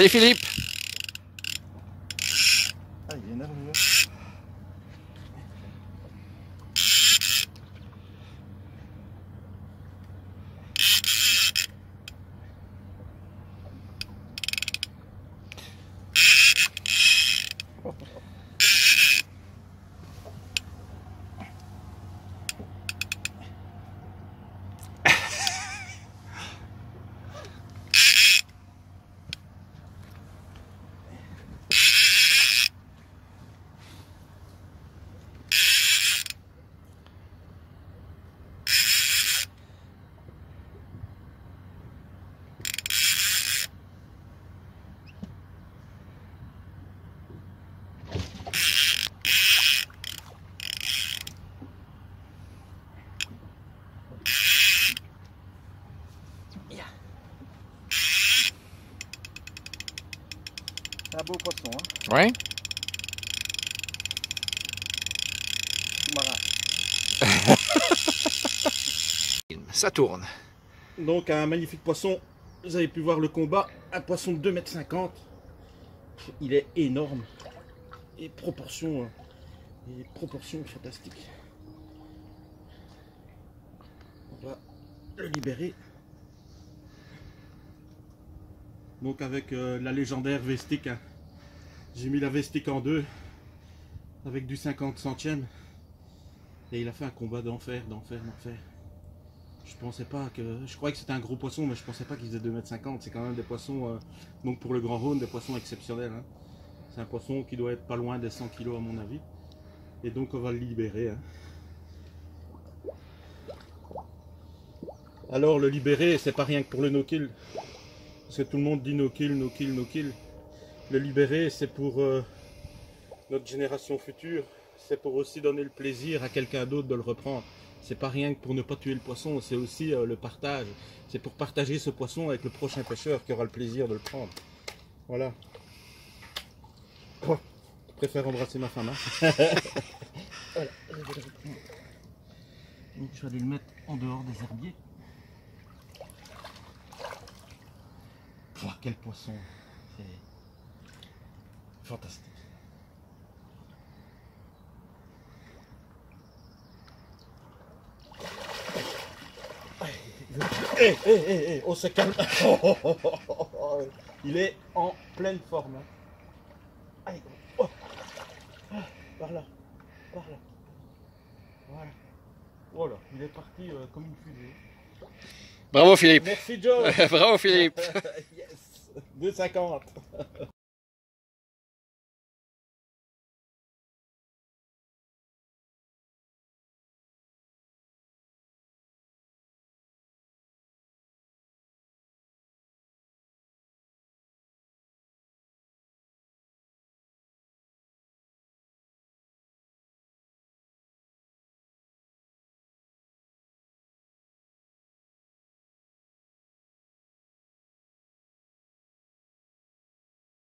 Allez Philippe Ah, il est nerveux. C'est un beau poisson, hein. Ouais. Ça tourne. Donc un magnifique poisson. Vous avez pu voir le combat. Un poisson de 2,50 m. Il est énorme. Et proportions, euh, et proportions fantastiques. On va le libérer. Donc avec euh, la légendaire Vestic. hein. J'ai mis la Vestic en deux. Avec du 50 centièmes. Et il a fait un combat d'enfer, d'enfer, d'enfer. Je pensais pas que. Je croyais que c'était un gros poisson, mais je pensais pas qu'il faisait 2,50 m. C'est quand même des poissons, euh, donc pour le grand Rhône, des poissons exceptionnels. hein. C'est un poisson qui doit être pas loin des 100 kg à mon avis. Et donc on va le libérer. hein. Alors le libérer, c'est pas rien que pour le no-kill. Parce que tout le monde dit no-kill, no-kill, no-kill. Le libérer, c'est pour euh, notre génération future. C'est pour aussi donner le plaisir à quelqu'un d'autre de le reprendre. C'est pas rien que pour ne pas tuer le poisson, c'est aussi euh, le partage. C'est pour partager ce poisson avec le prochain pêcheur qui aura le plaisir de le prendre. Voilà. Je préfère embrasser ma femme. hein? Voilà, je vais aller le mettre en dehors des herbiers. Pouah, quel poisson. C'est fantastique. Hé, hé, hé, hé, on se calme. Il est en pleine forme. hein. Allez, oh. Par là, par là. Voilà. Voilà, il est parti euh, comme une fusée. Bravo Philippe Merci Joe. Bravo Philippe yes. 2,50.